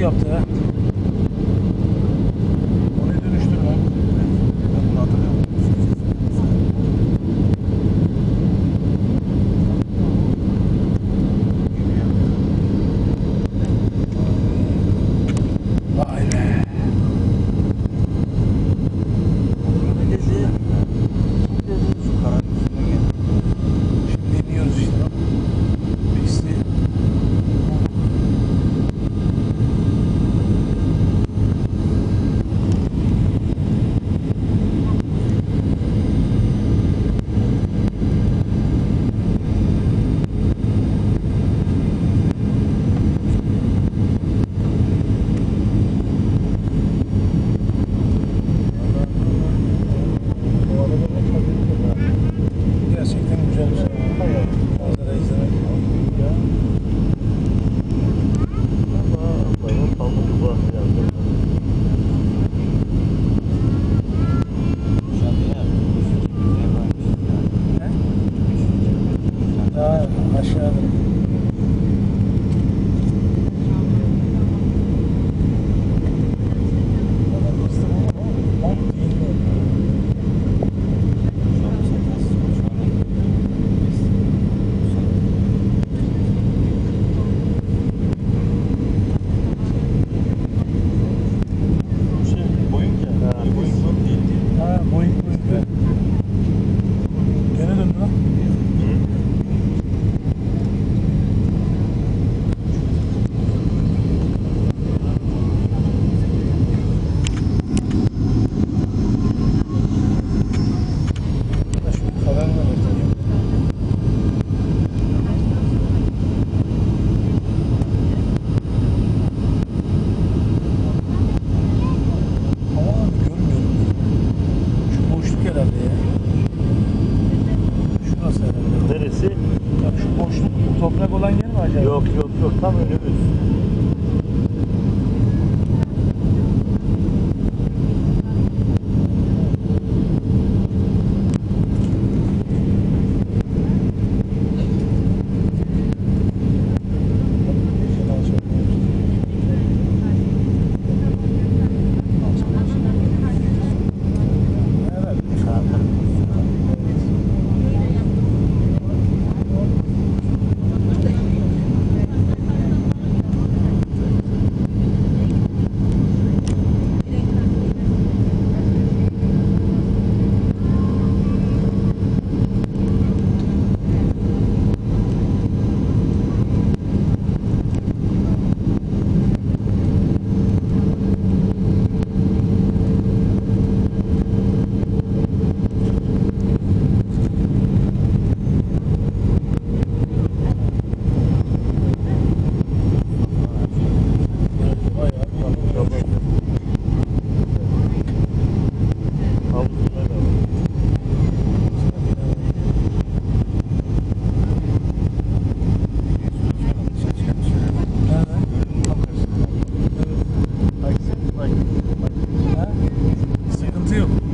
yaptı ha. too.